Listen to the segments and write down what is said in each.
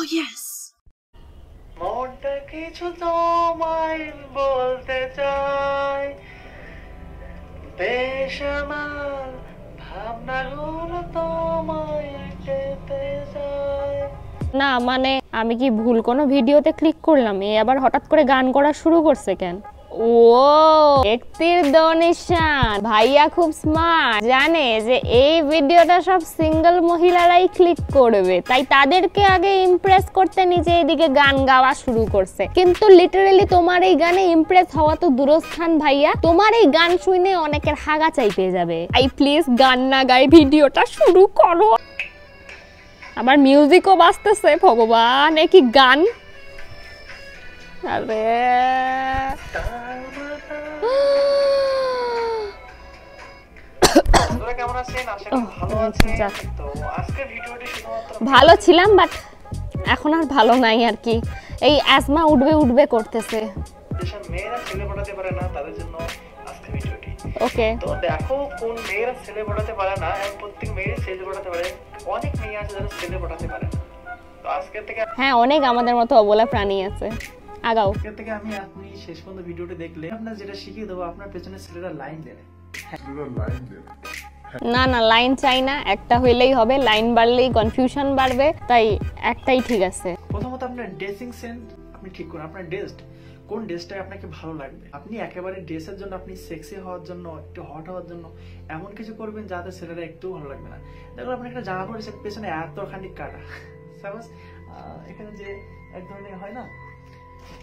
Oh, yes. মনটা কিছু তোমায় বলতে চাই। বেসামাল ভাবনাগুলো তোমায় যেতে চাই। না মানে আমি কি ভুল কোনো ভিডিওতে ক্লিক করলাম? এ আবার হঠাৎ করে গান করা শুরু করছে কেন? ও একটির দনিশান ভাইয়া খুব স্মার্ট জানে যে এই ভিডিওটা সব সিঙ্গেল মহিলারাই ক্লিক করবে। তাই তাদেরকে আগে ইমপ্রেস করতে নিজে এদিকে গান গাওয়া শুরু করছে। কিন্তু লিটারেলি তোমার এই গানে ইমপ্রেস হওয়া তো দূরস্থান ভাইয়া। তোমার এই গান শুনে অনেকের হাগা চাইতে যাবে। আই প্লিজ গান না গাই ভিডিওটা শুরু করো। আবার মিউজিকও বাজতেছে, ভগবান, এ কি গান? আরে ভালো আছেন যাক। তো আজকের ভিডিওটি শুধুমাত্র ভালো ছিলাম বাট এখন আর ভালো নাই আর কি। এই অ্যাজমা উঠবে উঠবে করতেছে। যেসব মেয়েরা ছেলে পড়াতে পারে না তাদের জন্য আজকের ভিডিওটি ওকে। তো দেখো কোন মেয়েরা ছেলে পড়াতে পারে না এবং প্রত্যেক ছেলে পড়াতে পারে। অনেক মেয়ে আছে যারা ছেলে পড়াতে পারে না। তো আজকের থেকে হ্যাঁ অনেক আমাদের মতো অবলা প্রাণী আছে। আগাও। আজকের থেকে আমি আপনি শেষ পর্যন্ত ভিডিওটি দেখলে আপনার যেটা শিখিয়ে দেবো আপনার পেছনে ছেলেরা লাইন দেবে। না না লাইন চাই না একটা হইলেই হবে লাইন বাড়লেই কনফিউশন বাড়বে তাই একটাই ঠিক আছে। প্রথমত আপনার ড্রেসিং সেন্স আপনি ঠিক করুন আপনার ড্রেস কোন ড্রেসটা আপনাকে ভালো লাগবে? আপনি একেবারে ড্রেসের জন্য আপনি সেক্সি হওয়ার জন্য একটু হট হওয়ার জন্য এমন কিছু করবেন যাতে ছেলেরা একটু ভালো লাগবে না। দেখুন আপনি একটা জামা পরেছেন পেছনে এতখানি কাটা। সাপোজ এখানে যে এক ধরনের হয় না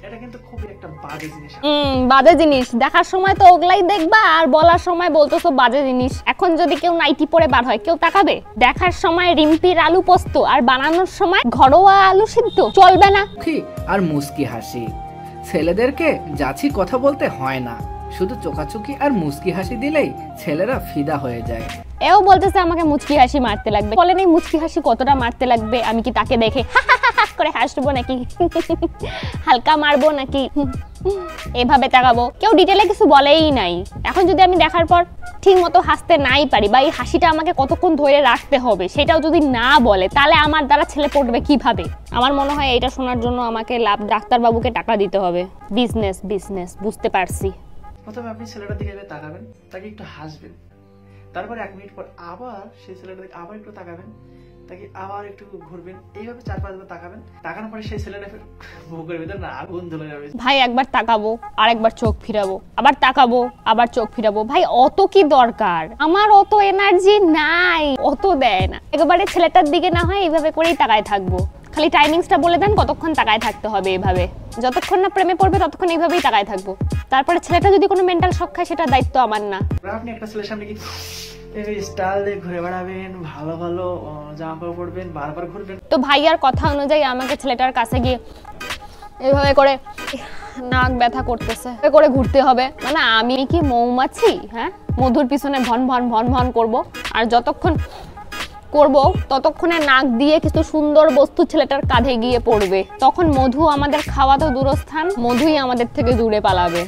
এটা কিন্তু খুবই একটা বাজে জিনিস। হুম বাজে জিনিস। দেখার সময় তো ওগুলাই দেখবা আর বলার সময় বলতেছো বাজে জিনিস। এখন যদি কেউ নাইটি পরে বার হয় কেউ তাকাবে? দেখার সময় রিম্পির আলু পোস্ত আর বানানোর সময় ঘরোয়া আলু সিদ্ধ। চলবে না। আর মুস্কি হাসি। ছেলেদেরকে যাচ্ছি কথা বলতে হয় না। শুধু চোখাচোখি আর মুস্কি হাসি দিলেই ছেলেরা ফিদা হয়ে যায়। এও বলতেছে আমাকে মুচকি হাসি মারতে লাগবে। বলেন এই মুচকি হাসি কতটা মারতে লাগবে আমি কি তাকে দেখে? করে হাসবো নাকি? হালকা মারবো নাকি? এভাবে তাকাবো। কেউ ডিটেলে কিছু বলেই নাই। এখন যদি আমি দেখার পর ঠিক মতো হাসতে নাই পারি বা এই হাসিটা আমাকে কতক্ষণ ধরে রাখতে হবে সেটাও যদি না বলে, তাহলে আমার দ্বারা ছেলে পড়বে কীভাবে? আমার মনে হয় এটা শোনার জন্য আমাকে লাভ, ডাক্তারবাবুকে টাকা দিতে হবে। বিজনেস বিজনেস বুঝতে পারছি। প্রথমে আপনি ছেলেটার দিকে তাকাবেন, তাকে একটু হাসবেন। তারপরে এক মিনিট পর আবার সেই ছেলেটার দিকে আবার একটু তাকাবেন। তাকে আবার একটু ঘুরবেন। এইভাবে চার পাঁচবার তাকাবেন। তাকানোর পরে সেই ছেলেটা বুকের ভিতর না আগুন ধরে যাবে ভাই একবার তাকাবো আর একবার চোখ ফিরাবো। আবার তাকাবো আবার চোখ ফিরাবো। ভাই অত কি দরকার? আমার অত এনার্জি নাই অত দেয় না। একেবারে ছেলেটার দিকে না হয় এইভাবে করেই তাকায় থাকব। খালি টাইমিংসটা বলে দেন কতক্ষণ তাকায় থাকতে হবে এভাবে। যতক্ষণ না প্রেমে পড়বে ততক্ষণ এইভাবেই তাকায় থাকব। তারপরে ছেলেটা যদি কোনো মেন্টাল শখ খায় সেটা দায়িত্ব আমার না। আপনি একটা ছেলের সামনে কি স্টাইল দিয়ে ঘুরে তো ভাইয়ার কথা অনুযায়ী আমাকে ছেলেটার কাছে গিয়ে এভাবে করে নাক ব্যথা করতেছে। করে ঘুরতে হবে। মানে আমি কি মৌমাছি? হ্যাঁ? মধুর পিছনে ভন ভন ভন ভন করব। আর যতক্ষণ করব, ততক্ষণে নাক দিয়ে কিছু সুন্দর বস্তু ছেলেটার কাঁধে গিয়ে পড়বে। তখন মধু আমাদের খাওয়া তো দূরস্থান, মধুই আমাদের থেকে দূরে পালাবে।